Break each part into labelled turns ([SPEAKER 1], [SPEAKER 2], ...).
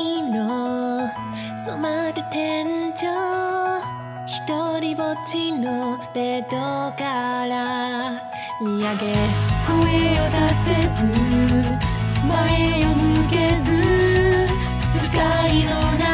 [SPEAKER 1] いの。染まる天井。一人ぼっちのベッドから。見上げ声を出せず。前を向けず。深いの中。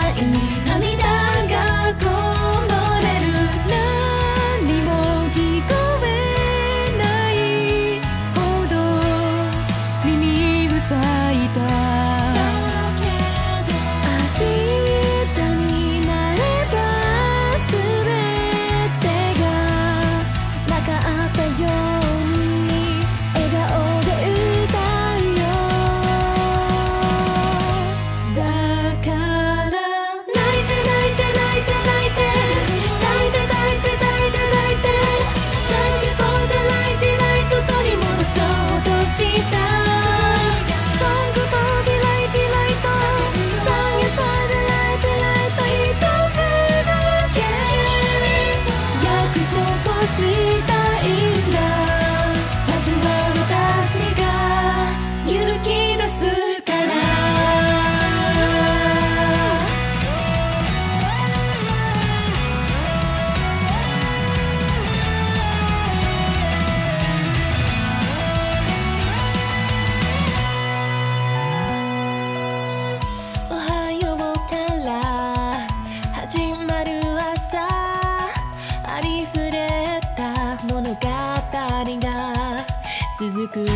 [SPEAKER 1] 続く。励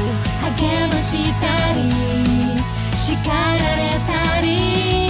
[SPEAKER 1] ましたり叱られたり。